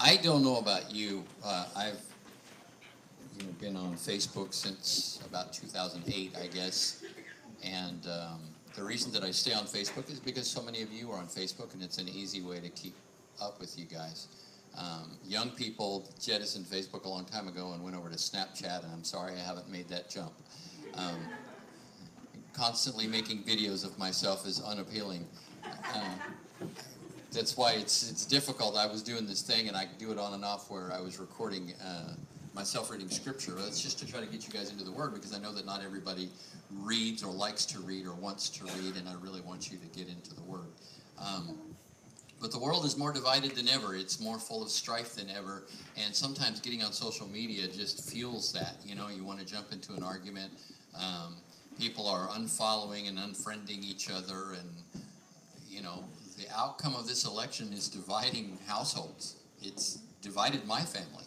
I don't know about you. Uh, I've you know, been on Facebook since about 2008, I guess. And um, the reason that I stay on Facebook is because so many of you are on Facebook, and it's an easy way to keep up with you guys. Um, young people jettisoned Facebook a long time ago and went over to Snapchat, and I'm sorry I haven't made that jump. Um, constantly making videos of myself is unappealing. Uh, that's why it's it's difficult. I was doing this thing, and I could do it on and off, where I was recording uh, myself reading scripture. That's just to try to get you guys into the Word, because I know that not everybody reads or likes to read or wants to read, and I really want you to get into the Word. Um, but the world is more divided than ever. It's more full of strife than ever. And sometimes getting on social media just fuels that. You know, you want to jump into an argument. Um, people are unfollowing and unfriending each other. And, you know, the outcome of this election is dividing households. It's divided my family.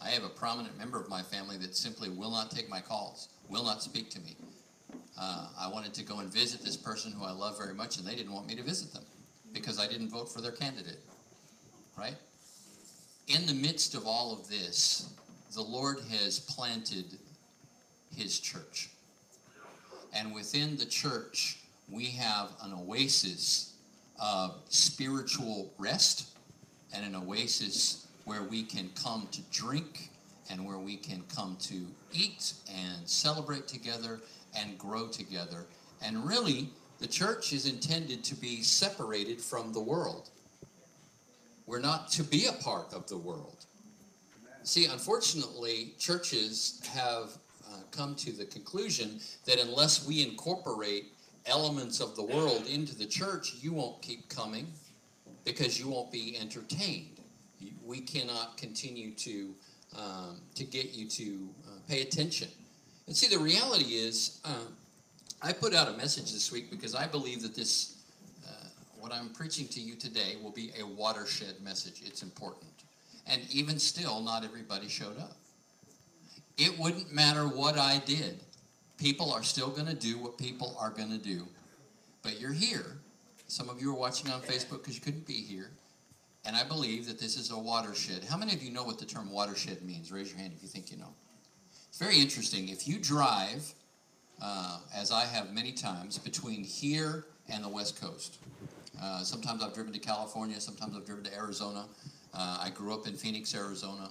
I have a prominent member of my family that simply will not take my calls, will not speak to me. Uh, I wanted to go and visit this person who I love very much, and they didn't want me to visit them because I didn't vote for their candidate. Right? In the midst of all of this, the Lord has planted his church. And within the church, we have an oasis of spiritual rest and an oasis where we can come to drink and where we can come to eat and celebrate together and grow together. And really, the church is intended to be separated from the world. We're not to be a part of the world. See, unfortunately, churches have uh, come to the conclusion that unless we incorporate elements of the world into the church, you won't keep coming because you won't be entertained. We cannot continue to um, to get you to uh, pay attention. And see, the reality is, uh, I put out a message this week because I believe that this, uh, what I'm preaching to you today, will be a watershed message. It's important. And even still, not everybody showed up. It wouldn't matter what I did. People are still going to do what people are going to do. But you're here. Some of you are watching on Facebook because you couldn't be here. And I believe that this is a watershed. How many of you know what the term watershed means? Raise your hand if you think you know. It's very interesting. If you drive uh, as I have many times, between here and the West Coast. Uh, sometimes I've driven to California, sometimes I've driven to Arizona. Uh, I grew up in Phoenix, Arizona,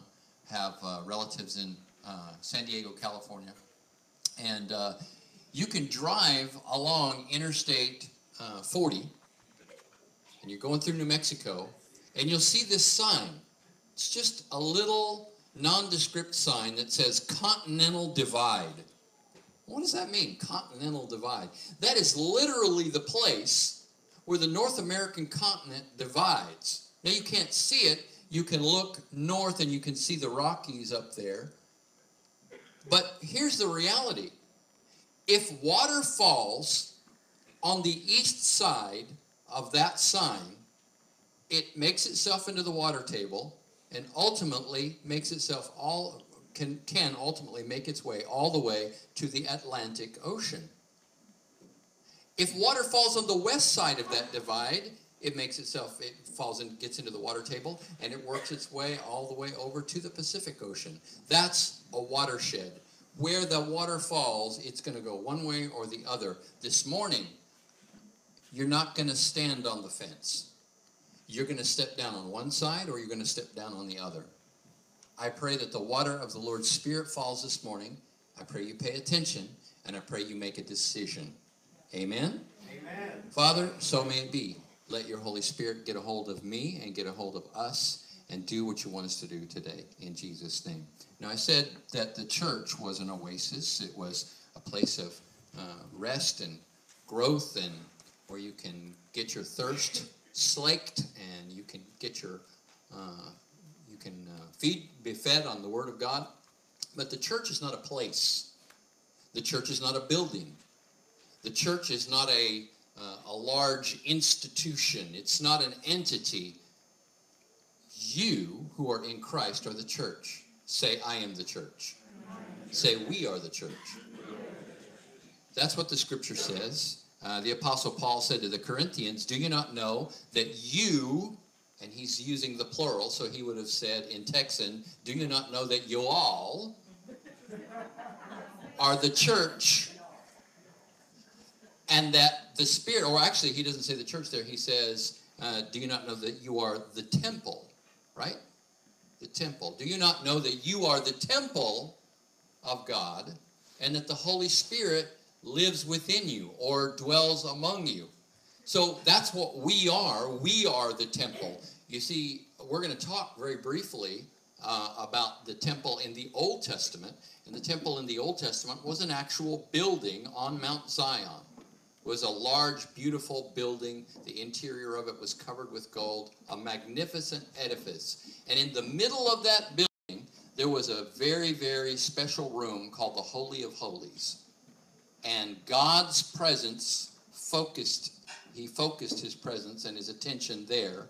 have uh, relatives in uh, San Diego, California. And uh, you can drive along Interstate 40, and you're going through New Mexico, and you'll see this sign. It's just a little nondescript sign that says Continental Divide. What does that mean? Continental divide. That is literally the place where the North American continent divides. Now you can't see it. You can look north and you can see the Rockies up there. But here's the reality if water falls on the east side of that sign, it makes itself into the water table and ultimately makes itself all can, can ultimately make its way all the way to the Atlantic Ocean. If water falls on the west side of that divide, it makes itself, it falls and gets into the water table, and it works its way all the way over to the Pacific Ocean. That's a watershed. Where the water falls, it's going to go one way or the other. This morning, you're not going to stand on the fence. You're going to step down on one side or you're going to step down on the other. I pray that the water of the Lord's Spirit falls this morning. I pray you pay attention, and I pray you make a decision. Amen? Amen. Father, so may it be. Let your Holy Spirit get a hold of me and get a hold of us and do what you want us to do today in Jesus' name. Now, I said that the church was an oasis, it was a place of uh, rest and growth and where you can get your thirst slaked and you can get your uh, can uh, feed, be fed on the Word of God. But the church is not a place. The church is not a building. The church is not a, uh, a large institution. It's not an entity. You who are in Christ are the church. Say, I am the church. Say, we are the church. That's what the scripture says. Uh, the Apostle Paul said to the Corinthians, Do you not know that you and he's using the plural, so he would have said in Texan, Do you not know that you all are the church? And that the Spirit, or actually, he doesn't say the church there, he says, uh, Do you not know that you are the temple, right? The temple. Do you not know that you are the temple of God and that the Holy Spirit lives within you or dwells among you? So that's what we are. We are the temple. You see, we're going to talk very briefly uh, about the temple in the Old Testament. And the temple in the Old Testament was an actual building on Mount Zion. Was a large, beautiful building. The interior of it was covered with gold, a magnificent edifice. And in the middle of that building, there was a very, very special room called the Holy of Holies. And God's presence focused he focused his presence and his attention there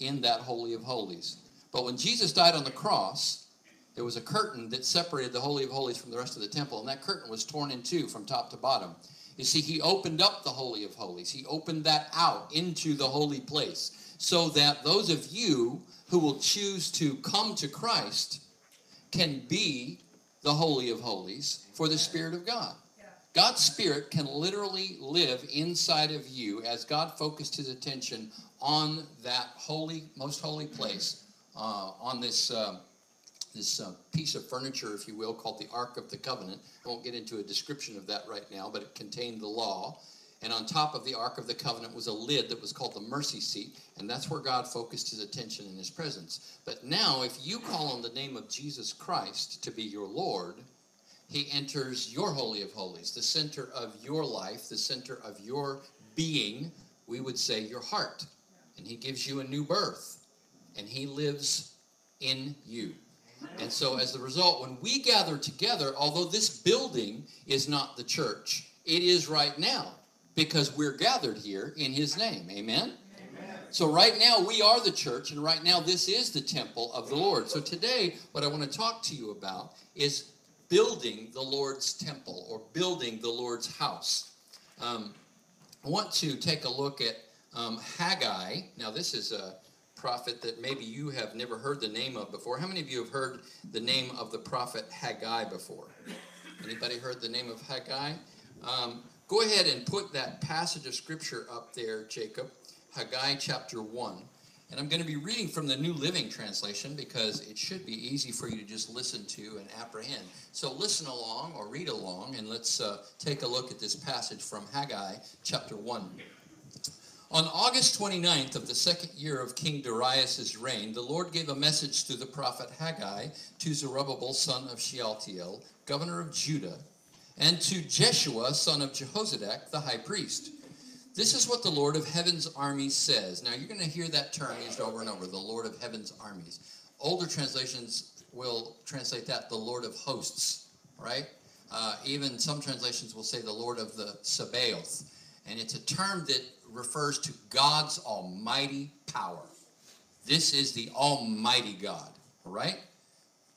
in that Holy of Holies. But when Jesus died on the cross, there was a curtain that separated the Holy of Holies from the rest of the temple, and that curtain was torn in two from top to bottom. You see, he opened up the Holy of Holies. He opened that out into the holy place so that those of you who will choose to come to Christ can be the Holy of Holies for the Spirit of God. God's Spirit can literally live inside of you as God focused his attention on that holy, most holy place, uh, on this, uh, this uh, piece of furniture, if you will, called the Ark of the Covenant. I won't get into a description of that right now, but it contained the law. And on top of the Ark of the Covenant was a lid that was called the mercy seat, and that's where God focused his attention in his presence. But now, if you call on the name of Jesus Christ to be your Lord, he enters your Holy of Holies, the center of your life, the center of your being, we would say your heart. And he gives you a new birth, and he lives in you. And so, as a result, when we gather together, although this building is not the church, it is right now because we're gathered here in his name. Amen? Amen? So, right now, we are the church, and right now, this is the temple of the Lord. So, today, what I want to talk to you about is building the Lord's temple or building the Lord's house. Um, I want to take a look at um, Haggai. Now, this is a prophet that maybe you have never heard the name of before. How many of you have heard the name of the prophet Haggai before? Anybody heard the name of Haggai? Um, go ahead and put that passage of scripture up there, Jacob. Haggai chapter 1. And I'm going to be reading from the New Living Translation because it should be easy for you to just listen to and apprehend. So listen along or read along, and let's uh, take a look at this passage from Haggai chapter 1. On August 29th of the second year of King Darius' reign, the Lord gave a message through the prophet Haggai to Zerubbabel, son of Shealtiel, governor of Judah, and to Jeshua, son of Jehozadak, the high priest. This is what the Lord of Heaven's armies says. Now, you're going to hear that term used over and over the Lord of Heaven's armies. Older translations will translate that the Lord of hosts, right? Uh, even some translations will say the Lord of the Sabaoth. And it's a term that refers to God's almighty power. This is the almighty God, all right?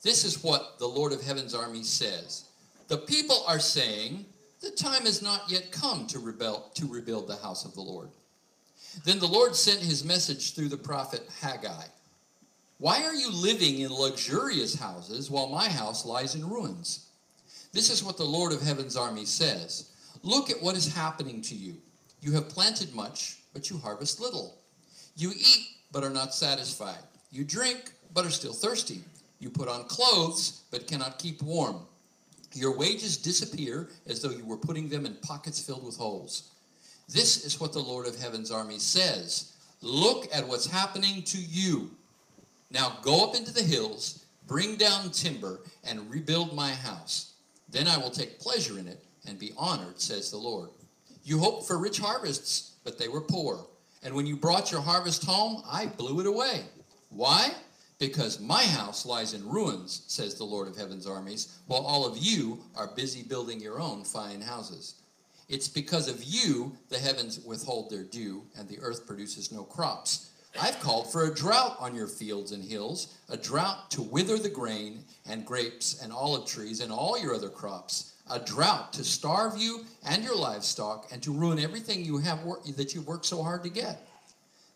This is what the Lord of Heaven's army says. The people are saying, the time has not yet come to rebel to rebuild the house of the Lord. Then the Lord sent his message through the prophet Haggai. Why are you living in luxurious houses while my house lies in ruins? This is what the Lord of heaven's army says. Look at what is happening to you. You have planted much, but you harvest little. You eat, but are not satisfied. You drink, but are still thirsty. You put on clothes, but cannot keep warm. Your wages disappear as though you were putting them in pockets filled with holes. This is what the Lord of Heaven's army says. Look at what's happening to you. Now go up into the hills, bring down timber, and rebuild my house. Then I will take pleasure in it and be honored, says the Lord. You hoped for rich harvests, but they were poor. And when you brought your harvest home, I blew it away. Why? because my house lies in ruins, says the Lord of heaven's armies, while all of you are busy building your own fine houses. It's because of you the heavens withhold their dew, and the earth produces no crops. I've called for a drought on your fields and hills, a drought to wither the grain and grapes and olive trees and all your other crops, a drought to starve you and your livestock and to ruin everything you have wor- that you worked so hard to get.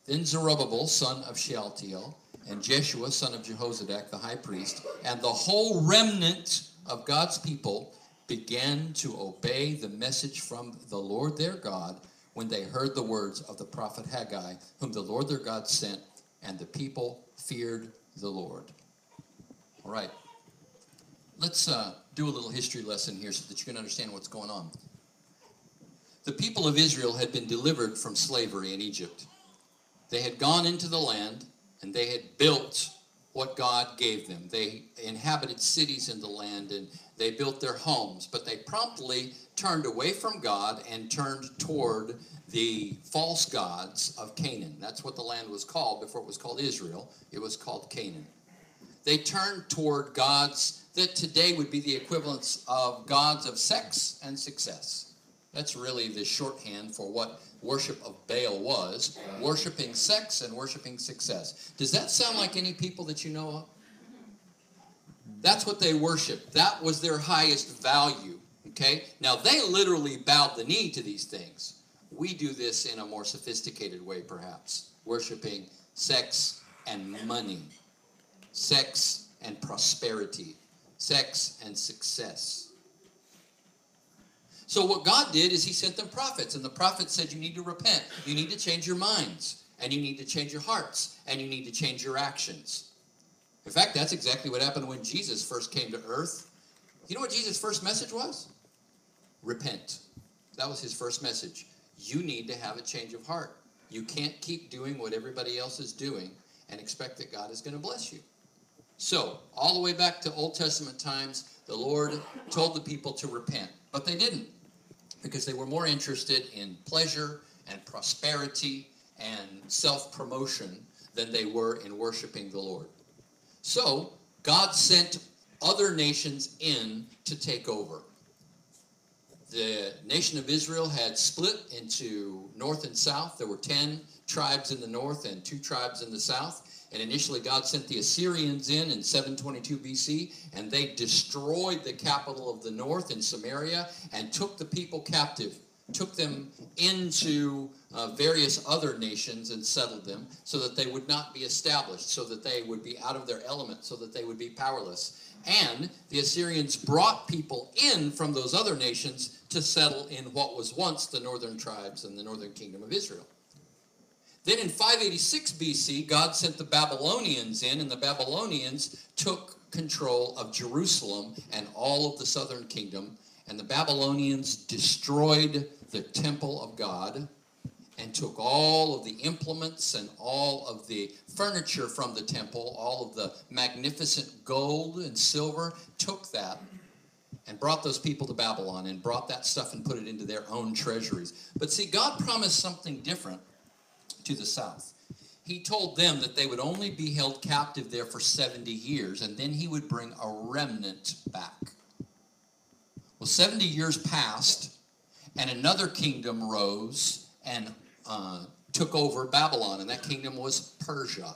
Then Zerubbabel, son of Shealtiel, and Jeshua, son of Jehozadak, the high priest, and the whole remnant of God's people began to obey the message from the Lord their God when they heard the words of the prophet Haggai, whom the Lord their God sent, and the people feared the Lord. All right. Let's uh, do a little history lesson here so that you can understand what's going on. The people of Israel had been delivered from slavery in Egypt. They had gone into the land and they had built what God gave them. They inhabited cities in the land and they built their homes, but they promptly turned away from God and turned toward the false gods of Canaan. That's what the land was called before it was called Israel. It was called Canaan. They turned toward gods that today would be the equivalents of gods of sex and success. That's really the shorthand for what worship of Baal was worshiping sex and worshiping success. Does that sound like any people that you know of? That's what they worshiped. That was their highest value. Okay? Now, they literally bowed the knee to these things. We do this in a more sophisticated way, perhaps, worshiping sex and money, sex and prosperity, sex and success. So what God did is he sent them prophets, and the prophets said, you need to repent. You need to change your minds, and you need to change your hearts, and you need to change your actions. In fact, that's exactly what happened when Jesus first came to earth. You know what Jesus' first message was? Repent. That was his first message. You need to have a change of heart. You can't keep doing what everybody else is doing and expect that God is going to bless you. So, all the way back to Old Testament times, the Lord told the people to repent, but they didn't because they were more interested in pleasure and prosperity and self promotion than they were in worshiping the Lord. So, God sent other nations in to take over. The nation of Israel had split into north and south. There were 10 tribes in the north and two tribes in the south. And initially, God sent the Assyrians in in 722 BC, and they destroyed the capital of the north in Samaria and took the people captive, took them into uh, various other nations and settled them so that they would not be established, so that they would be out of their element, so that they would be powerless. And the Assyrians brought people in from those other nations to settle in what was once the northern tribes and the northern kingdom of Israel. Then in 586 BC, God sent the Babylonians in, and the Babylonians took control of Jerusalem and all of the southern kingdom. And the Babylonians destroyed the temple of God and took all of the implements and all of the furniture from the temple, all of the magnificent gold and silver, took that and brought those people to Babylon and brought that stuff and put it into their own treasuries. But see, God promised something different to the south. He told them that they would only be held captive there for 70 years, and then he would bring a remnant back. Well, 70 years passed, and another kingdom rose and uh, took over Babylon, and that kingdom was Persia.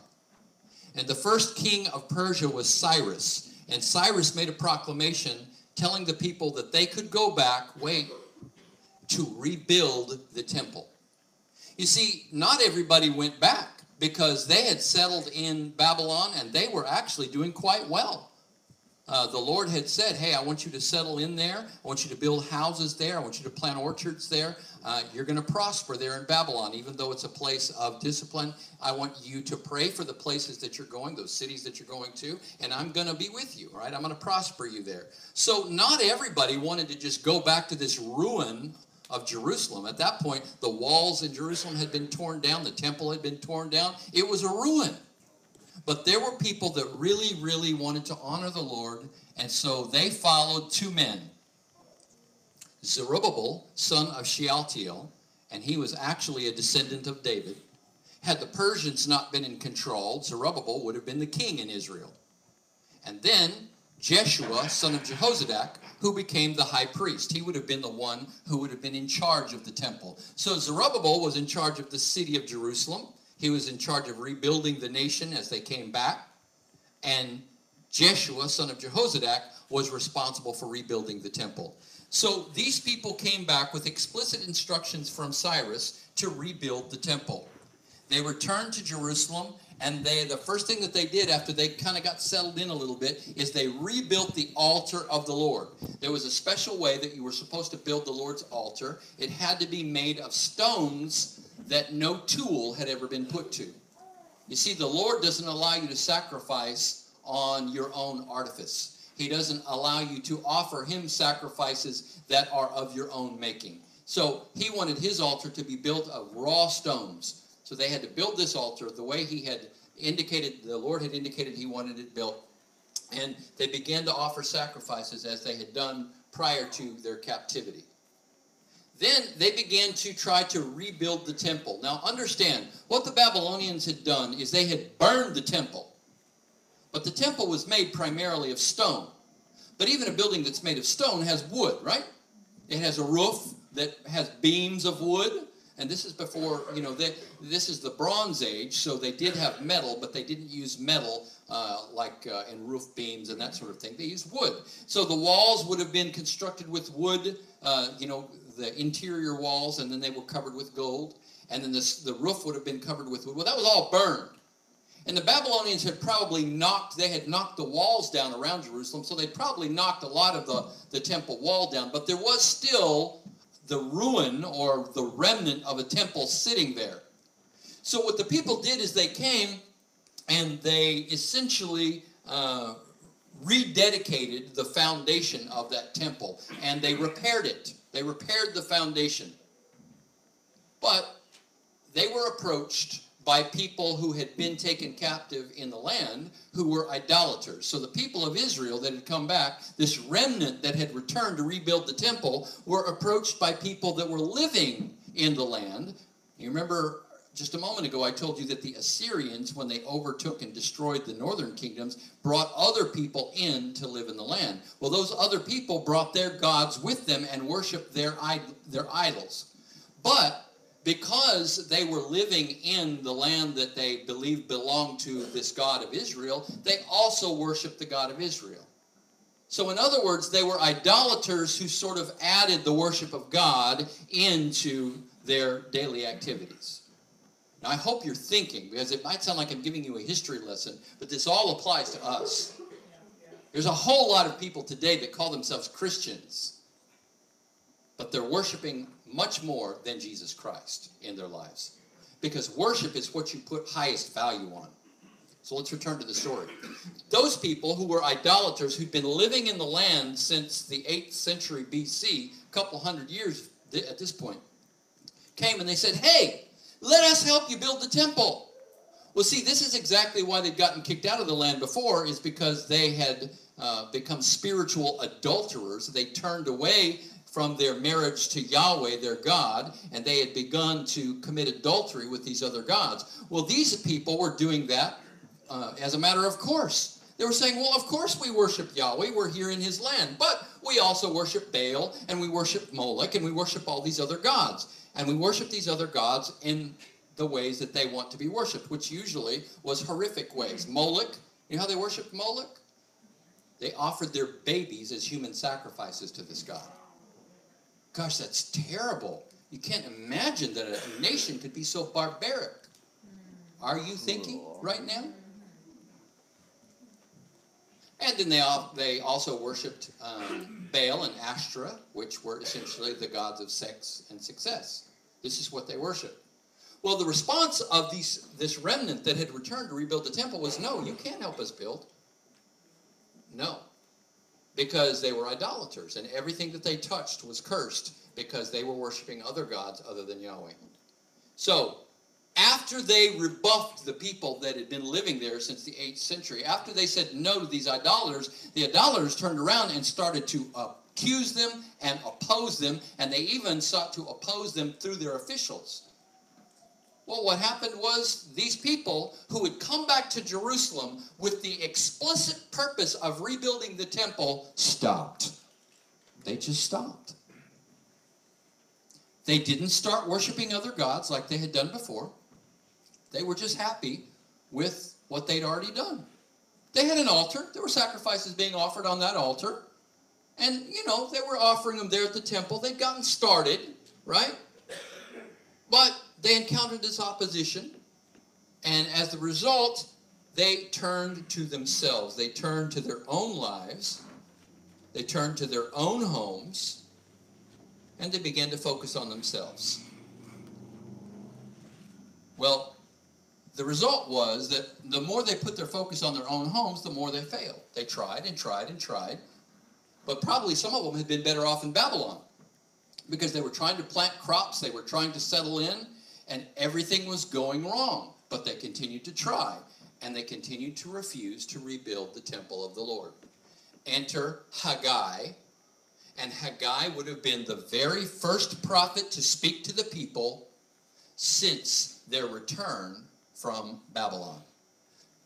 And the first king of Persia was Cyrus. And Cyrus made a proclamation telling the people that they could go back, wait, to rebuild the temple. You see, not everybody went back because they had settled in Babylon and they were actually doing quite well. Uh, the Lord had said, Hey, I want you to settle in there. I want you to build houses there. I want you to plant orchards there. Uh, you're going to prosper there in Babylon, even though it's a place of discipline. I want you to pray for the places that you're going, those cities that you're going to, and I'm going to be with you, right? I'm going to prosper you there. So, not everybody wanted to just go back to this ruin of Jerusalem. At that point, the walls in Jerusalem had been torn down, the temple had been torn down. It was a ruin. But there were people that really, really wanted to honor the Lord, and so they followed two men Zerubbabel, son of Shealtiel, and he was actually a descendant of David. Had the Persians not been in control, Zerubbabel would have been the king in Israel. And then Jeshua, son of Jehozadak, who became the high priest. He would have been the one who would have been in charge of the temple. So Zerubbabel was in charge of the city of Jerusalem. He was in charge of rebuilding the nation as they came back. And Jeshua, son of Jehozadak, was responsible for rebuilding the temple. So these people came back with explicit instructions from Cyrus to rebuild the temple. they returned to Jerusalem, and they the first thing that they did after they kind of got settled in a little bit is they rebuilt the altar of the Lord. There was a special way that you were supposed to build the Lord's altar. It had to be made of stones that no tool had ever been put to. You see, the Lord doesn't allow you to sacrifice on your own artifice. He doesn't allow you to offer him sacrifices that are of your own making. So he wanted his altar to be built of raw stones. So they had to build this altar the way he had indicated, the Lord had indicated he wanted it built. And they began to offer sacrifices as they had done prior to their captivity. Then they began to try to rebuild the temple. Now, understand, what the Babylonians had done is they had burned the temple. But the temple was made primarily of stone. But even a building that's made of stone has wood, right? It has a roof that has beams of wood. And this is before, you know, this is the Bronze Age, so they did have metal, but they didn't use metal uh, like uh, in roof beams and that sort of thing. They used wood. So the walls would have been constructed with wood, uh, you know, the interior walls, and then they were covered with gold. And then this, the roof would have been covered with wood. Well, that was all burned. And the Babylonians had probably knocked, they had knocked the walls down around Jerusalem, so they probably knocked a lot of the, the temple wall down. But there was still the ruin or the remnant of a temple sitting there. So what the people did is they came and they essentially uh, rededicated the foundation of that temple and they repaired it. They repaired the foundation. But they were approached by people who had been taken captive in the land who were idolaters. So the people of Israel that had come back, this remnant that had returned to rebuild the temple, were approached by people that were living in the land. You remember just a moment ago, I told you that the Assyrians, when they overtook and destroyed the northern kingdoms, brought other people in to live in the land. Well, those other people brought their gods with them and worshiped their, their idols. But because they were living in the land that they believed belonged to this God of Israel, they also worshiped the God of Israel. So, in other words, they were idolaters who sort of added the worship of God into their daily activities. Now, I hope you're thinking, because it might sound like I'm giving you a history lesson, but this all applies to us. There's a whole lot of people today that call themselves Christians, but they're worshiping much more than Jesus Christ in their lives. Because worship is what you put highest value on. So let's return to the story. Those people who were idolaters, who'd been living in the land since the 8th century BC, a couple hundred years at this point, came and they said, Hey, let us help you build the temple. Well, see, this is exactly why they'd gotten kicked out of the land before, is because they had uh, become spiritual adulterers. They turned away from their marriage to Yahweh, their God, and they had begun to commit adultery with these other gods. Well, these people were doing that uh, as a matter of course. They were saying, well, of course we worship Yahweh, we're here in his land, but we also worship Baal, and we worship Moloch, and we worship all these other gods. And we worship these other gods in the ways that they want to be worshiped, which usually was horrific ways. Moloch, you know how they worshiped Moloch? They offered their babies as human sacrifices to this god. Gosh, that's terrible. You can't imagine that a nation could be so barbaric. Are you thinking right now? And then they, all, they also worshipped um, Baal and Ashtoreth, which were essentially the gods of sex and success. This is what they worshiped. Well, the response of these, this remnant that had returned to rebuild the temple was no, you can't help us build. No because they were idolaters and everything that they touched was cursed because they were worshiping other gods other than Yahweh. So, after they rebuffed the people that had been living there since the 8th century, after they said no to these idolaters, the idolaters turned around and started to accuse them and oppose them, and they even sought to oppose them through their officials. Well, what happened was these people who had come back to Jerusalem with the explicit purpose of rebuilding the temple stopped. They just stopped. They didn't start worshiping other gods like they had done before. They were just happy with what they'd already done. They had an altar. There were sacrifices being offered on that altar. And, you know, they were offering them there at the temple. They'd gotten started, right? But they encountered this opposition, And as the result, they turned to themselves. They turned to their own lives. They turned to their own homes. And they began to focus on themselves. Well, the result was that the more they put their focus on their own homes, the more they failed. They tried and tried and tried. But probably some of them had been better off in Babylon because they were trying to plant crops, they were trying to settle in, and everything was going wrong. But they continued to try, and they continued to refuse to rebuild the temple of the Lord. Enter Haggai, and Haggai would have been the very first prophet to speak to the people since their return from Babylon.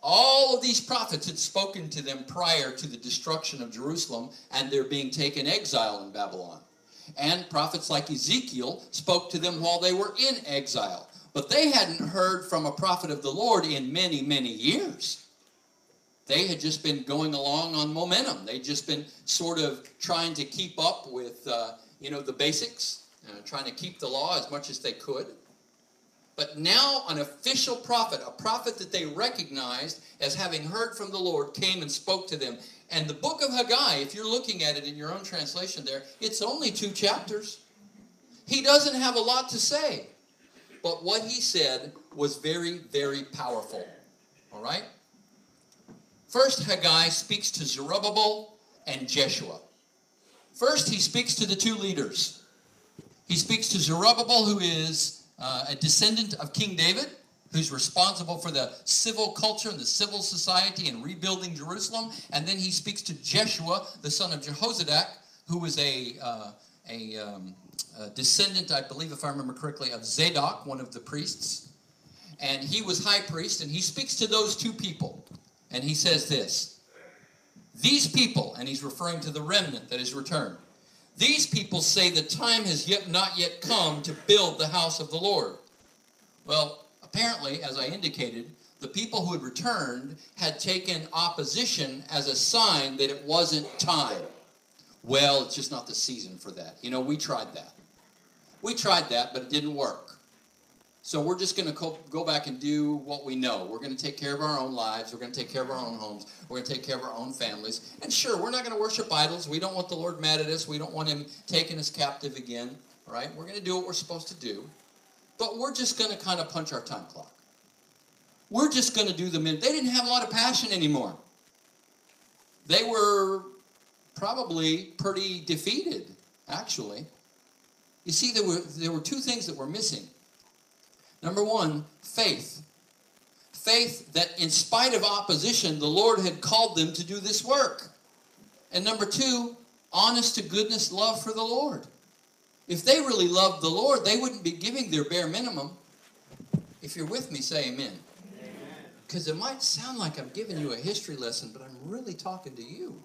All of these prophets had spoken to them prior to the destruction of Jerusalem and their being taken exile in Babylon. And prophets like Ezekiel spoke to them while they were in exile. But they hadn't heard from a prophet of the Lord in many, many years. They had just been going along on momentum. They'd just been sort of trying to keep up with, uh, you know, the basics, uh, trying to keep the law as much as they could. But now an official prophet, a prophet that they recognized as having heard from the Lord, came and spoke to them. And the book of Haggai, if you're looking at it in your own translation there, it's only two chapters. He doesn't have a lot to say. But what he said was very, very powerful. All right? First, Haggai speaks to Zerubbabel and Jeshua. First, he speaks to the two leaders. He speaks to Zerubbabel, who is uh, a descendant of King David, who's responsible for the civil culture and the civil society and rebuilding Jerusalem. And then he speaks to Jeshua, the son of Jehozadak, who was a, uh, a, um, a descendant, I believe, if I remember correctly, of Zadok, one of the priests. And he was high priest, and he speaks to those two people. And he says this These people, and he's referring to the remnant that is returned, these people say the time has yet not yet come to build the house of the Lord. Well, apparently, as I indicated, the people who had returned had taken opposition as a sign that it wasn't time. Well, it's just not the season for that. You know, we tried that. We tried that, but it didn't work. So we're just going to go back and do what we know. We're going to take care of our own lives. We're going to take care of our own homes. We're going to take care of our own families. And sure, we're not going to worship idols. We don't want the Lord mad at us. We don't want him taking us captive again, right? We're going to do what we're supposed to do. But we're just going to kind of punch our time clock. We're just going to do the in. They didn't have a lot of passion anymore. They were probably pretty defeated, actually. You see, there were, there were two things that were missing Number one, faith. Faith that in spite of opposition, the Lord had called them to do this work. And number two, honest to goodness love for the Lord. If they really loved the Lord, they wouldn't be giving their bare minimum. If you're with me, say amen. Because it might sound like I'm giving you a history lesson, but I'm really talking to you.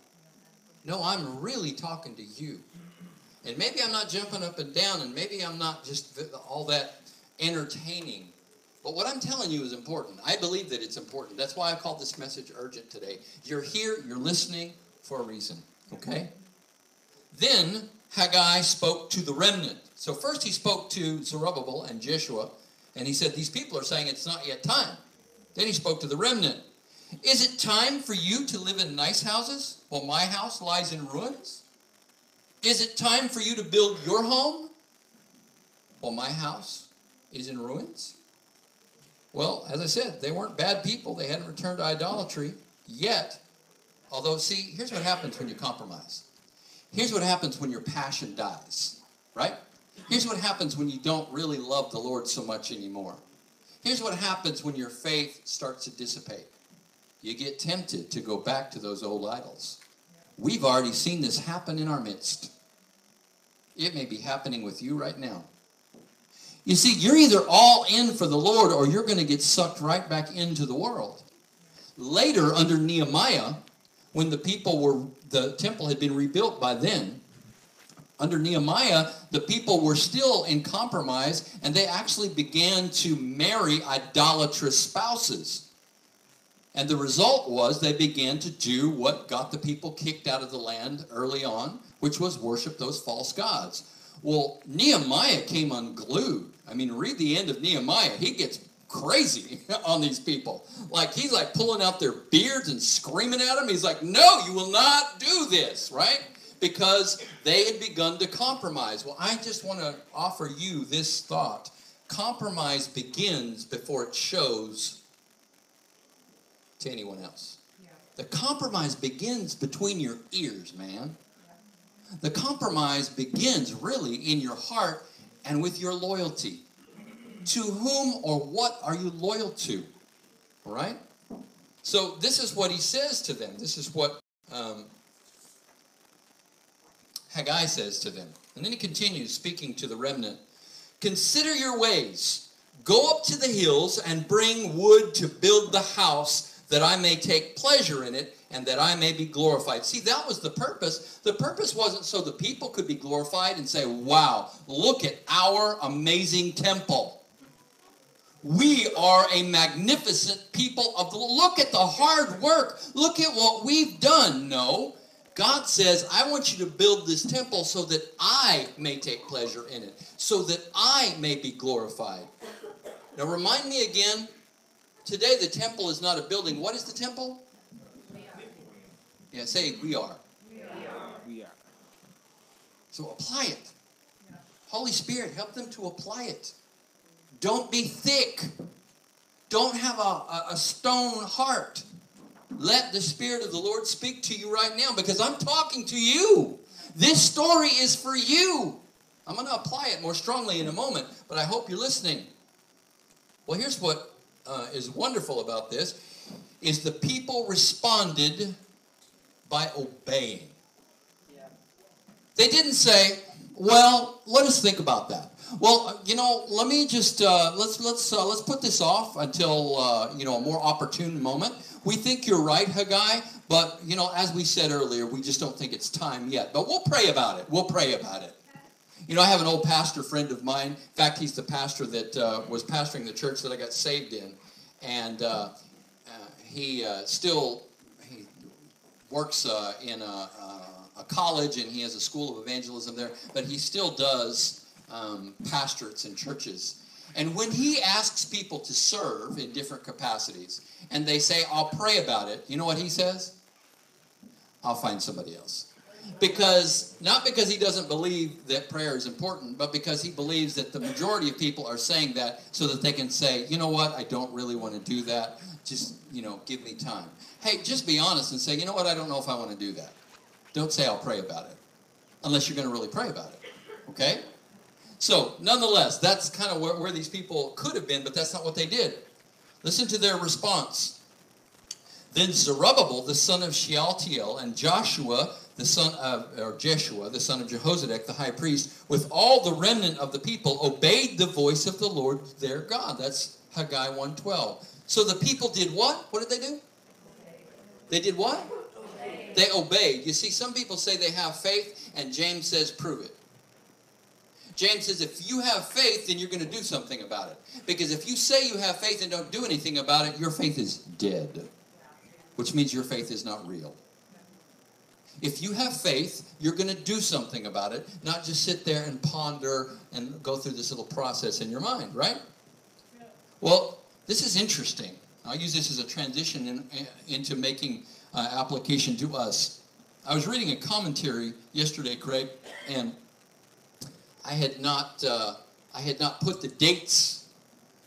No, I'm really talking to you. And maybe I'm not jumping up and down, and maybe I'm not just all that entertaining. But what I'm telling you is important. I believe that it's important. That's why I called this message urgent today. You're here, you're listening for a reason, okay? Then Haggai spoke to the remnant. So first he spoke to Zerubbabel and Jeshua, and he said, These people are saying it's not yet time. Then he spoke to the remnant. Is it time for you to live in nice houses while my house lies in ruins? Is it time for you to build your home while my house is in ruins? Well, as I said, they weren't bad people. They hadn't returned to idolatry yet. Although, see, here's what happens when you compromise. Here's what happens when your passion dies, right? Here's what happens when you don't really love the Lord so much anymore. Here's what happens when your faith starts to dissipate. You get tempted to go back to those old idols. We've already seen this happen in our midst. It may be happening with you right now. You see, you're either all in for the Lord or you're going to get sucked right back into the world. Later, under Nehemiah, when the people were, the temple had been rebuilt by then, under Nehemiah, the people were still in compromise and they actually began to marry idolatrous spouses. And the result was they began to do what got the people kicked out of the land early on, which was worship those false gods. Well, Nehemiah came unglued. I mean, read the end of Nehemiah. He gets crazy on these people. Like he's like pulling out their beards and screaming at them. He's like, no, you will not do this, right? Because they had begun to compromise. Well, I just want to offer you this thought. Compromise begins before it shows to anyone else. The compromise begins between your ears, man. The compromise begins really in your heart and with your loyalty. To whom or what are you loyal to? All right? So, this is what he says to them. This is what um, Haggai says to them. And then he continues speaking to the remnant Consider your ways. Go up to the hills and bring wood to build the house that I may take pleasure in it and that I may be glorified. See, that was the purpose. The purpose wasn't so the people could be glorified and say, wow, look at our amazing temple. We are a magnificent people of the look at the hard work. Look at what we've done. No. God says, I want you to build this temple so that I may take pleasure in it, so that I may be glorified. Now, remind me again today the temple is not a building. What is the temple? Yeah, say we are. We are. We are. So apply it. Holy Spirit, help them to apply it. Don't be thick. Don't have a, a, a stone heart. Let the Spirit of the Lord speak to you right now because I'm talking to you. This story is for you. I'm going to apply it more strongly in a moment, but I hope you're listening. Well, here's what uh, is wonderful about this is the people responded by obeying. They didn't say, "Well, let us think about that." Well, you know, let me just uh, let's let's uh, let's put this off until uh, you know a more opportune moment. We think you're right, Haggai, but you know, as we said earlier, we just don't think it's time yet. But we'll pray about it. We'll pray about it. You know, I have an old pastor friend of mine. In fact, he's the pastor that uh, was pastoring the church that I got saved in, and uh, uh, he still works uh, in a, a, college and he has a school of evangelism there, but he still does um, pastorates in churches. And when he asks people to serve in different capacities, and they say, I'll pray about it, you know what he says? I'll find somebody else. Because, not because he doesn't believe that prayer is important, but because he believes that the majority of people are saying that so that they can say, you know what, I don't really want to do that. Just, you know, give me time. Hey, just be honest and say, you know what, I don't know if I want to do that. Don't say I'll pray about it, unless you're going to really pray about it. Okay? So, nonetheless, that's kind of where, where these people could have been, but that's not what they did. Listen to their response. Then Zerubbabel, the son of Shealtiel, and Joshua, the son of, or Jeshua, the son of Jehozadak, the high priest, with all the remnant of the people, obeyed the voice of the Lord their God. That's Haggai 1.12. So the people did what? What did they do? They did what? They obeyed. You see, some people say they have faith, and James says, prove it. James says, if you have faith, then you're going to do something about it. Because if you say you have faith and don't do anything about it, your faith is dead, which means your faith is not real. If you have faith, you're going to do something about it, not just sit there and ponder and go through this little process in your mind, right? Well, this is interesting. I'll use this as a transition in, into making uh, application to us. I was reading a commentary yesterday, Craig, and I had not uh, I had not put the dates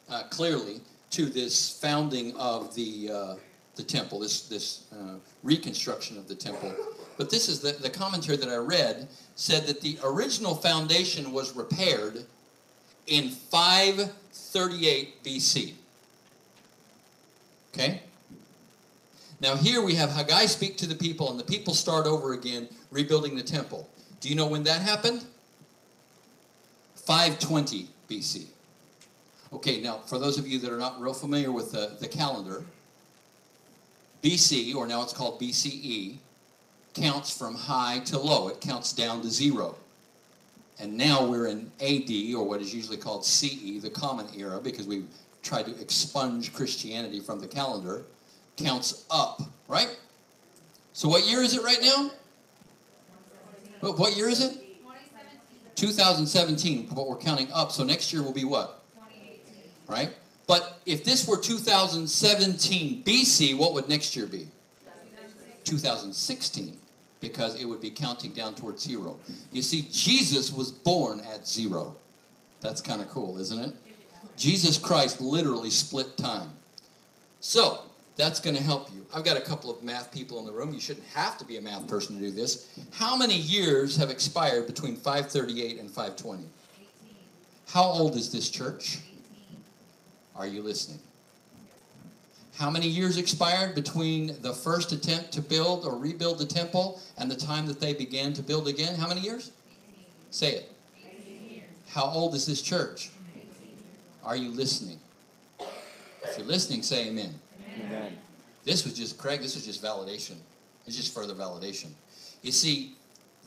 uh, clearly to this founding of the uh, the temple, this this uh, reconstruction of the temple. But this is the, the commentary that I read said that the original foundation was repaired in 538 BC. Okay? Now, here we have Haggai speak to the people, and the people start over again, rebuilding the temple. Do you know when that happened? 520 BC. Okay, now, for those of you that are not real familiar with the, the calendar, BC, or now it's called BCE, counts from high to low. It counts down to zero. And now we're in AD, or what is usually called CE, the Common Era, because we've tried to expunge Christianity from the calendar, counts up, right? So what year is it right now? What year is it? 2017, but we're counting up. So next year will be what? 2018. Right? But if this were 2017 BC, what would next year be? 2016, because it would be counting down towards zero. You see, Jesus was born at zero. That's kind of cool, isn't it? Jesus Christ literally split time. So, that's going to help you. I've got a couple of math people in the room. You shouldn't have to be a math person to do this. How many years have expired between 538 and 520? How old is this church? Are you listening? How many years expired between the first attempt to build or rebuild the temple and the time that they began to build again? How many years? Say it. How old is this church? Are you listening? If you're listening, say amen. Amen. This was just, Craig, this was just validation. It's just further validation. You see,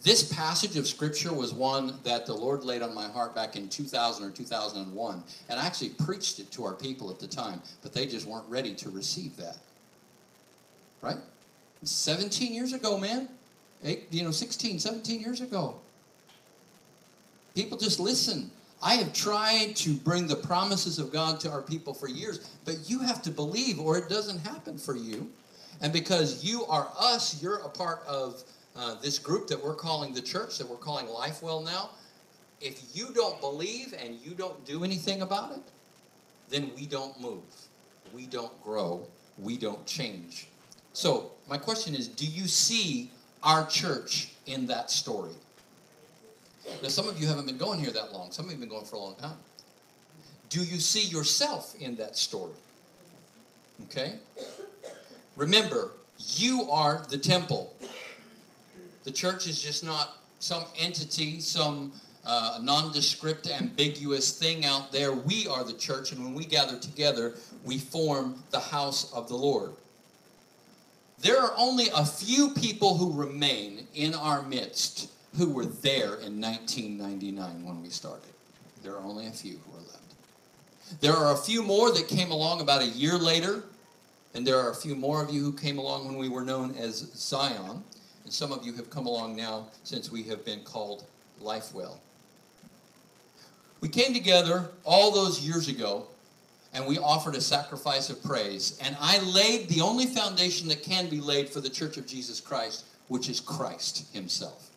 this passage of scripture was one that the Lord laid on my heart back in 2000 or 2001. And I actually preached it to our people at the time, but they just weren't ready to receive that. Right? 17 years ago, man. Eight, you know, 16, 17 years ago. People just listen. I have tried to bring the promises of God to our people for years, but you have to believe or it doesn't happen for you. And because you are us, you're a part of uh, this group that we're calling the church, that we're calling LifeWell now. If you don't believe and you don't do anything about it, then we don't move, we don't grow, we don't change. So, my question is do you see our church in that story? Now, some of you haven't been going here that long. Some of you have been going for a long time. Do you see yourself in that story? Okay? Remember, you are the temple. The church is just not some entity, some uh, nondescript, ambiguous thing out there. We are the church, and when we gather together, we form the house of the Lord. There are only a few people who remain in our midst who were there in 1999 when we started. There are only a few who are left. There are a few more that came along about a year later, and there are a few more of you who came along when we were known as Zion, and some of you have come along now since we have been called Lifewell. We came together all those years ago and we offered a sacrifice of praise. And I laid the only foundation that can be laid for the Church of Jesus Christ, which is Christ Himself.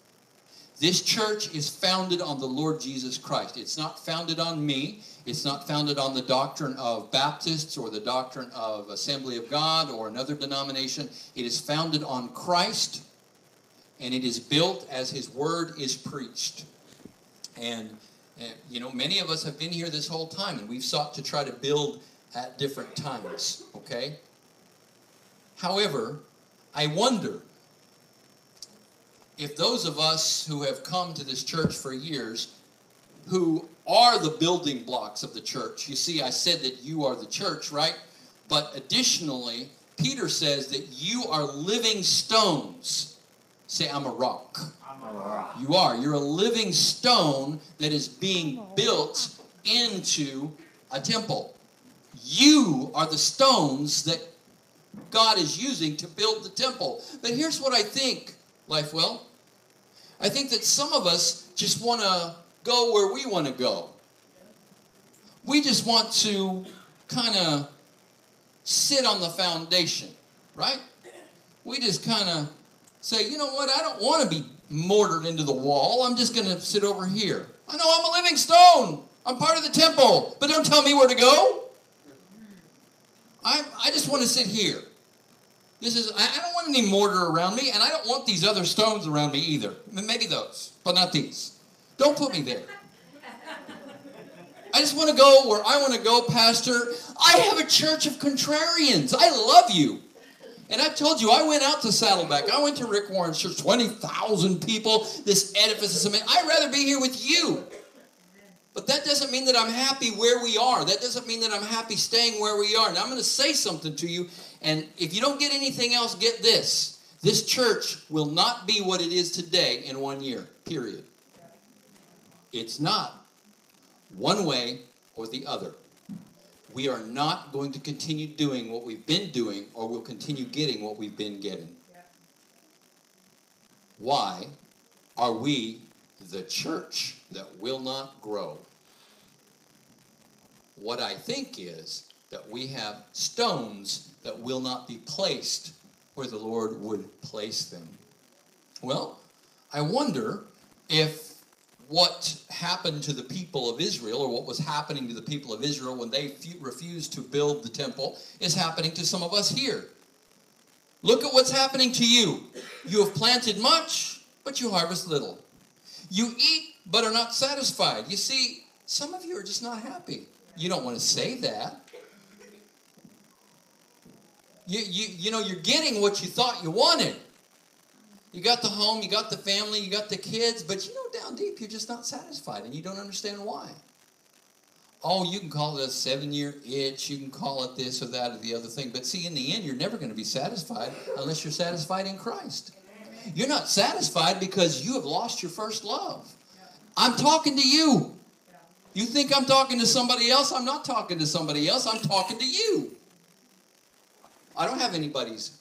This church is founded on the Lord Jesus Christ. It's not founded on me. It's not founded on the doctrine of Baptists or the doctrine of Assembly of God or another denomination. It is founded on Christ and it is built as His word is preached. And, and you know, many of us have been here this whole time and we've sought to try to build at different times, okay? However, I wonder if those of us who have come to this church for years, who are the building blocks of the church, you see, I said that you are the church, right? But additionally, Peter says that you are living stones. Say, I'm a rock. I'm a rock. You are. You're a living stone that is being oh, built into a temple. You are the stones that God is using to build the temple. But here's what I think, Lifewell. I think that some of us just want to go where we want to go. We just want to kind of sit on the foundation, right? We just kind of say, you know what, I don't want to be mortared into the wall. I'm just going to sit over here. I know I'm a living stone. I'm part of the temple, but don't tell me where to go. I, I just want to sit here. This is, I don't want any mortar around me, and I don't want these other stones around me either. Maybe those, but not these. Don't put me there. I just want to go where I want to go, Pastor. I have a church of contrarians. I love you. And I told you, I went out to Saddleback. I went to Rick Warren's church, 20,000 people. This edifice is amazing. I'd rather be here with you. But that doesn't mean that I'm happy where we are. That doesn't mean that I'm happy staying where we are. Now, I'm going to say something to you, and if you don't get anything else, get this. This church will not be what it is today in one year, period. It's not one way or the other. We are not going to continue doing what we've been doing, or we'll continue getting what we've been getting. Why are we the church that will not grow? What I think is that we have stones that will not be placed where the Lord would place them. Well, I wonder if what happened to the people of Israel, or what was happening to the people of Israel when they refused to build the temple, is happening to some of us here. Look at what's happening to you. You have planted much, but you harvest little. You eat, but are not satisfied. You see, some of you are just not happy. You don't want to say that. You, you, you know, you're getting what you thought you wanted. You got the home, you got the family, you got the kids, but you know down deep you're just not satisfied and you don't understand why. Oh, you can call it a seven year itch, you can call it this or that or the other thing, but see, in the end, you're never going to be satisfied unless you're satisfied in Christ. You're not satisfied because you have lost your first love. I'm talking to you. You think I'm talking to somebody else? I'm not talking to somebody else, I'm talking to you. I don't have anybody's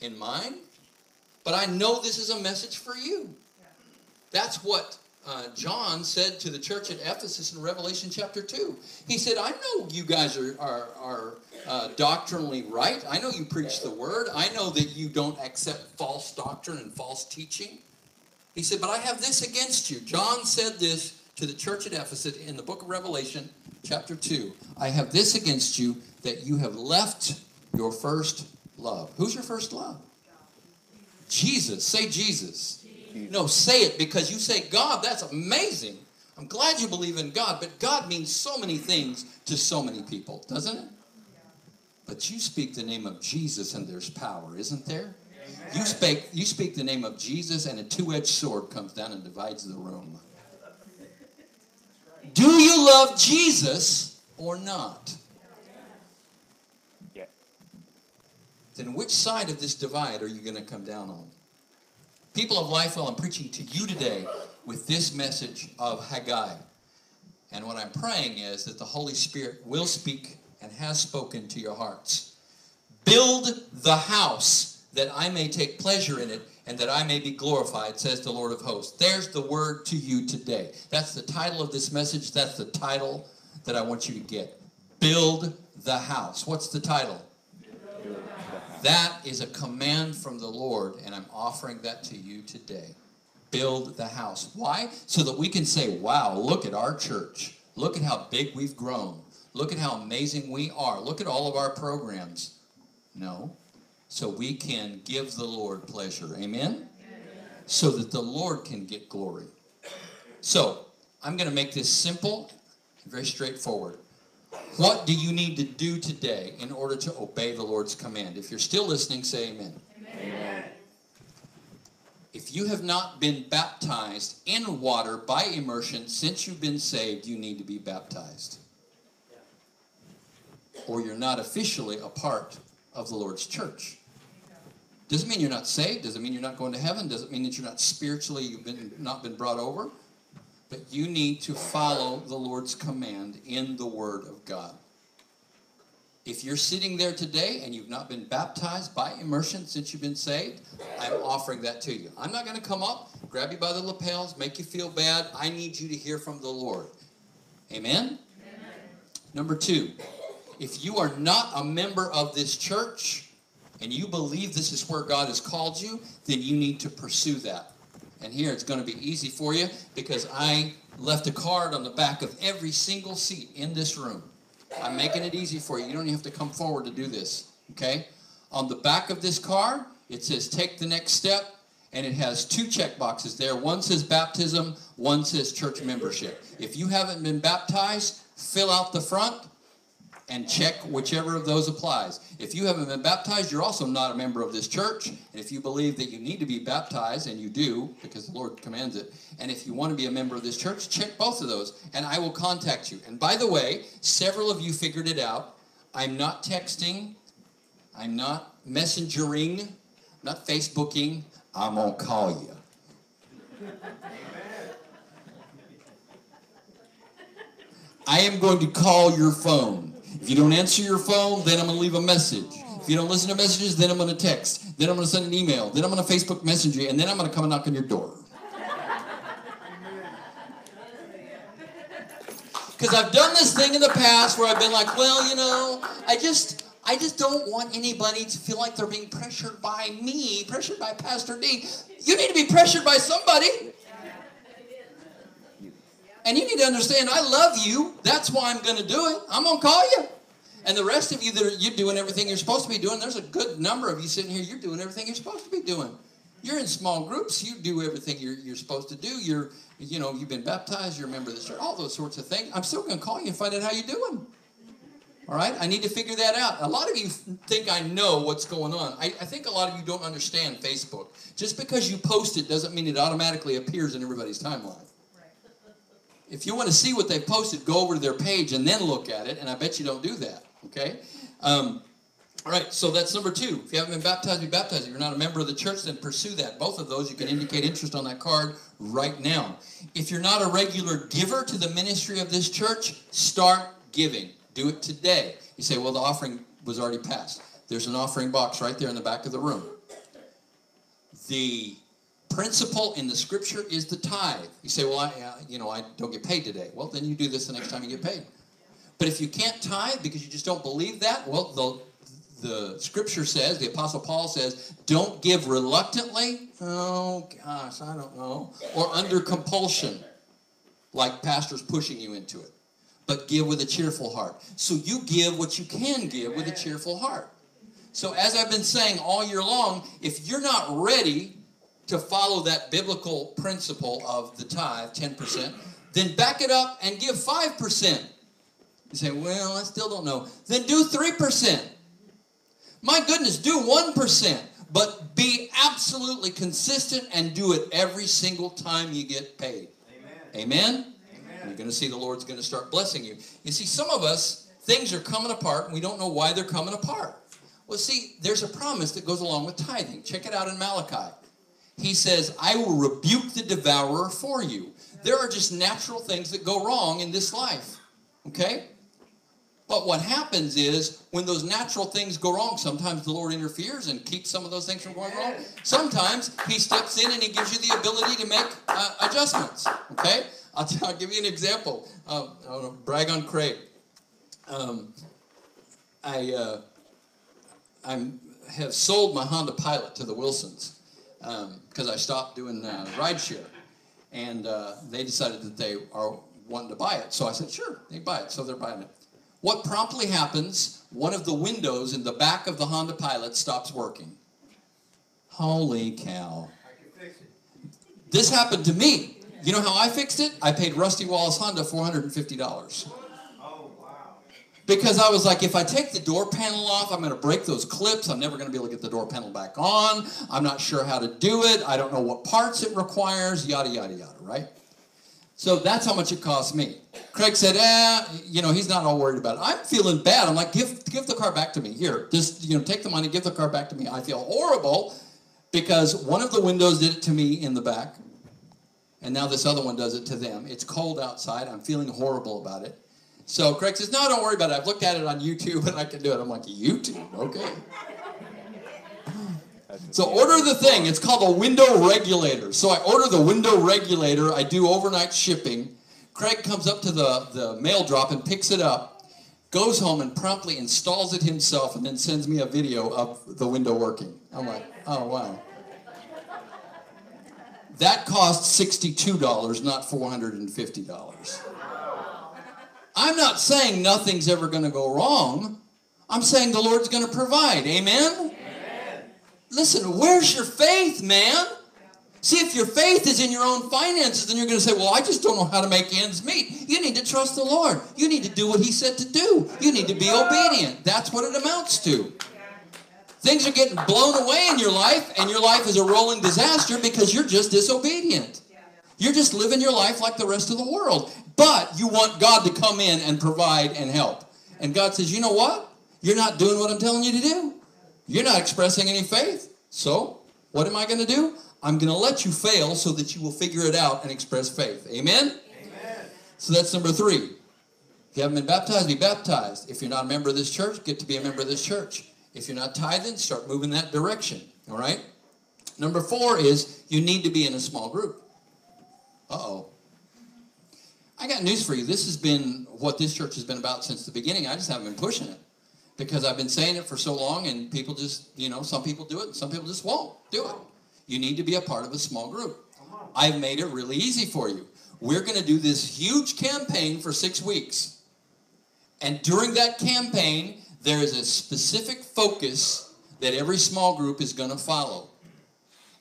in mind. But I know this is a message for you. That's what uh, John said to the church at Ephesus in Revelation chapter 2. He said, I know you guys are, are, are uh, doctrinally right. I know you preach the word. I know that you don't accept false doctrine and false teaching. He said, But I have this against you. John said this to the church at Ephesus in the book of Revelation, chapter 2. I have this against you that you have left your first love. Who's your first love? Jesus. Say Jesus. Jesus. No, say it because you say God, that's amazing. I'm glad you believe in God, but God means so many things to so many people, doesn't it? But you speak the name of Jesus and there's power, isn't there? Amen. You speak you speak the name of Jesus and a two-edged sword comes down and divides the room. Do you love Jesus or not? Then which side of this divide are you going to come down on? People of life? Lifewell, I'm preaching to you today with this message of Haggai. And what I'm praying is that the Holy Spirit will speak and has spoken to your hearts. Build the house that I may take pleasure in it and that I may be glorified, says the Lord of hosts. There's the word to you today. That's the title of this message. That's the title that I want you to get. Build the house. What's the title? That is a command from the Lord, and I'm offering that to you today. Build the house. Why? So that we can say, wow, look at our church. Look at how big we've grown. Look at how amazing we are. Look at all of our programs. No. So we can give the Lord pleasure. Amen? So that the Lord can get glory. So I'm going to make this simple, very straightforward. What do you need to do today in order to obey the Lord's command? If you're still listening, say amen. amen. If you have not been baptized in water by immersion since you've been saved, you need to be baptized. Or you're not officially a part of the Lord's church. Doesn't mean you're not saved. Doesn't mean you're not going to heaven. Doesn't mean that you're not spiritually, you've been, not been brought over. But you need to follow the Lord's command in the Word of God. If you're sitting there today and you've not been baptized by immersion since you've been saved, I'm offering that to you. I'm not going to come up, grab you by the lapels, make you feel bad. I need you to hear from the Lord. Amen? Amen? Number two, if you are not a member of this church and you believe this is where God has called you, then you need to pursue that. And here it's going to be easy for you because I left a card on the back of every single seat in this room. I'm making it easy for you. You don't even have to come forward to do this. Okay? On the back of this card, it says take the next step, and it has two check boxes there. One says baptism, one says church membership. If you haven't been baptized, fill out the front and check whichever of those applies. If you haven't been baptized, you're also not a member of this church. And if you believe that you need to be baptized, and you do, because the Lord commands it, and if you want to be a member of this church, check both of those, and I will contact you. And by the way, several of you figured it out. I'm not texting, I'm not messengering, not Facebooking. I'm going to call you. I am going to call your phone. If you don't answer your phone, then I'm going to leave a message. If you don't listen to messages, then I'm going to text. Then I'm going to send an email. Then I'm going to Facebook Messenger, and then I'm going to come and knock on your door. Because I've done this thing in the past where I've been like, well, you know, I just I just don't want anybody to feel like they're being pressured by me, pressured by Pastor D. You need to be pressured by somebody. And you need to understand, I love you. That's why I'm going to do it. I'm going to call you. And the rest of you that are you're doing everything you're supposed to be doing, there's a good number of you sitting here, you're doing everything you're supposed to be doing. You're in small groups, you do everything you're, you're supposed to do. You're, you know, you've been baptized, you're a member of the church, all those sorts of things. I'm still going to call you and find out how you're doing. All right? I need to figure that out. A lot of you think I know what's going on. I, I think a lot of you don't understand Facebook. Just because you post it doesn't mean it automatically appears in everybody's timeline. If you want to see what they posted, go over to their page and then look at it, and I bet you don't do that. Okay? Um, all right, so that's number two. If you haven't been baptized, be baptized. If you're not a member of the church, then pursue that. Both of those, you can indicate interest on that card right now. If you're not a regular giver to the ministry of this church, start giving. Do it today. You say, well, the offering was already passed. There's an offering box right there in the back of the room. The principle in the scripture is the tithe. You say, well, I, uh, you know, I don't get paid today. Well, then you do this the next time you get paid. But if you can't tithe because you just don't believe that, well, the, the scripture says, the apostle Paul says, don't give reluctantly. Oh, gosh, I don't know. Or under compulsion, like pastors pushing you into it but give with a cheerful heart. So you give what you can give with a cheerful heart. So, as I've been saying all year long, if you're not ready to follow that biblical principle of the tithe, 10%, then back it up and give 5%. You say, well, I still don't know. Then do 3%. My goodness, do 1%, but be absolutely consistent and do it every single time you get paid. Amen? Amen? You're going to see the Lord's going to start blessing you. You see, some of us, things are coming apart and we don't know why they're coming apart. Well, see, there's a promise that goes along with tithing. Check it out in Malachi. He says, I will rebuke the devourer for you. There are just natural things that go wrong in this life. Okay? But what happens is when those natural things go wrong, sometimes the Lord interferes and keeps some of those things from going wrong. Sometimes He steps in and He gives you the ability to make uh, adjustments. Okay? I'll, t- I'll give you an example. Uh, I want to brag on Craig. Um, I uh, i have sold my Honda Pilot to the Wilsons because um, I stopped doing uh, rideshare, and uh, they decided that they are wanting to buy it. So I said, sure, they buy it. So they're buying it. What promptly happens? One of the windows in the back of the Honda Pilot stops working. Holy cow! This happened to me. You know how I fixed it? I paid Rusty Wallace Honda $450. Because I was like, if I take the door panel off, I'm going to break those clips. I'm never going to be able to get the door panel back on. I'm not sure how to do it. I don't know what parts it requires, yada, yada, yada, right? So that's how much it cost me. Craig said, eh, you know, he's not all worried about it. I'm feeling bad. I'm like, give, give the car back to me. Here, just, you know, take the money, give the car back to me. I feel horrible because one of the windows did it to me in the back and now this other one does it to them. It's cold outside. I'm feeling horrible about it. So Craig says, No, don't worry about it. I've looked at it on YouTube and I can do it. I'm like, YouTube? Okay. So order the thing. It's called a window regulator. So I order the window regulator. I do overnight shipping. Craig comes up to the, the mail drop and picks it up, goes home and promptly installs it himself, and then sends me a video of the window working. I'm like, oh, wow. That cost $62, not $450. I'm not saying nothing's ever going to go wrong. I'm saying the Lord's going to provide. Amen? Listen, where's your faith, man? See, if your faith is in your own finances, then you're going to say, Well, I just don't know how to make ends meet. You need to trust the Lord. You need to do what He said to do. You need to be obedient. That's what it amounts to. Things are getting blown away in your life, and your life is a rolling disaster because you're just disobedient. You're just living your life like the rest of the world. But you want God to come in and provide and help. And God says, you know what? You're not doing what I'm telling you to do. You're not expressing any faith. So, what am I going to do? I'm going to let you fail so that you will figure it out and express faith. Amen? Amen? So that's number three. If you haven't been baptized, be baptized. If you're not a member of this church, get to be a member of this church. If you're not tithing, start moving that direction. All right? Number four is you need to be in a small group. Uh oh. I got news for you. This has been what this church has been about since the beginning. I just haven't been pushing it because I've been saying it for so long, and people just, you know, some people do it, and some people just won't do it. You need to be a part of a small group. I've made it really easy for you. We're going to do this huge campaign for six weeks. And during that campaign, there is a specific focus that every small group is going to follow.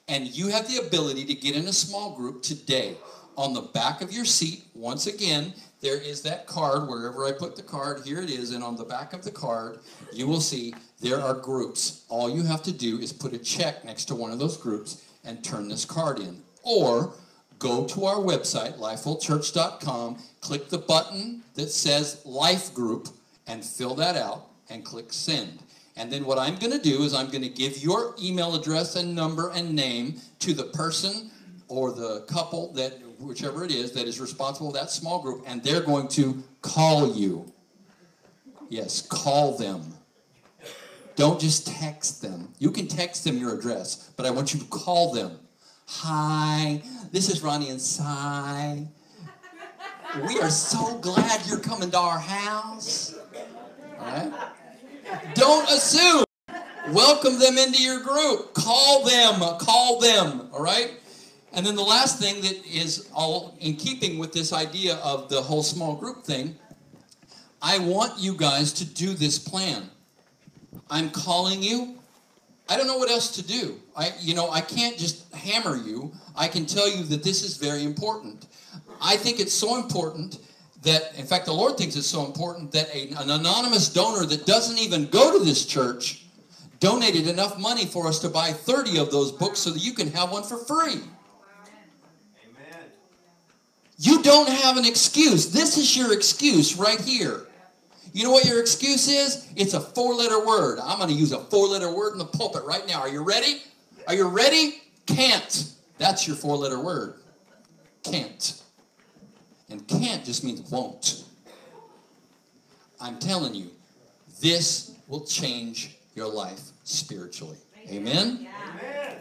And you have the ability to get in a small group today. On the back of your seat, once again, there is that card. Wherever I put the card, here it is. And on the back of the card, you will see there are groups. All you have to do is put a check next to one of those groups and turn this card in. Or go to our website, lifewellchurch.com, click the button that says Life Group, and fill that out and click Send. And then what I'm going to do is I'm going to give your email address and number and name to the person or the couple that, whichever it is, that is responsible that small group, and they're going to call you. Yes, call them. Don't just text them. You can text them your address, but I want you to call them. Hi, this is Ronnie and Cy. We are so glad you're coming to our house. All right? Don't assume. Welcome them into your group. Call them. Call them. All right? And then the last thing that is all in keeping with this idea of the whole small group thing, I want you guys to do this plan. I'm calling you. I don't know what else to do. I you know, I can't just hammer you. I can tell you that this is very important. I think it's so important that in fact the Lord thinks it's so important that a, an anonymous donor that doesn't even go to this church donated enough money for us to buy 30 of those books so that you can have one for free. You don't have an excuse. This is your excuse right here. You know what your excuse is? It's a four letter word. I'm going to use a four letter word in the pulpit right now. Are you ready? Are you ready? Can't. That's your four letter word. Can't. And can't just means won't. I'm telling you, this will change your life spiritually. Amen?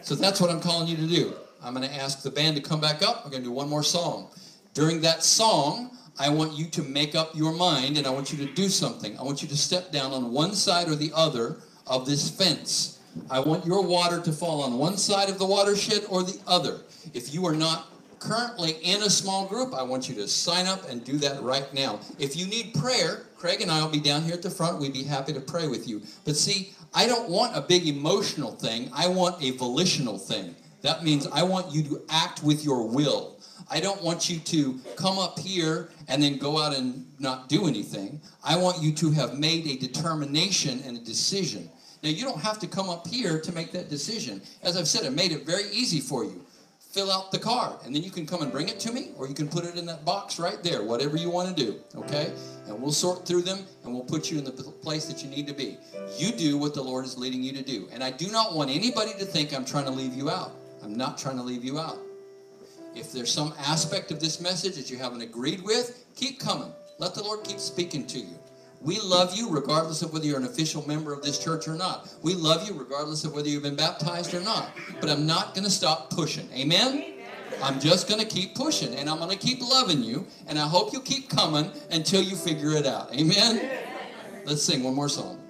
So that's what I'm calling you to do. I'm going to ask the band to come back up. We're going to do one more song. During that song, I want you to make up your mind and I want you to do something. I want you to step down on one side or the other of this fence. I want your water to fall on one side of the watershed or the other. If you are not currently in a small group, I want you to sign up and do that right now. If you need prayer, Craig and I will be down here at the front. We'd be happy to pray with you. But see, I don't want a big emotional thing. I want a volitional thing. That means I want you to act with your will. I don't want you to come up here and then go out and not do anything. I want you to have made a determination and a decision. Now, you don't have to come up here to make that decision. As I've said, I made it very easy for you. Fill out the card, and then you can come and bring it to me, or you can put it in that box right there, whatever you want to do, okay? And we'll sort through them, and we'll put you in the place that you need to be. You do what the Lord is leading you to do. And I do not want anybody to think I'm trying to leave you out. I'm not trying to leave you out. If there's some aspect of this message that you haven't agreed with, keep coming. Let the Lord keep speaking to you. We love you regardless of whether you're an official member of this church or not. We love you regardless of whether you've been baptized or not. But I'm not going to stop pushing. Amen? Amen. I'm just going to keep pushing and I'm going to keep loving you. And I hope you keep coming until you figure it out. Amen? Amen. Let's sing one more song.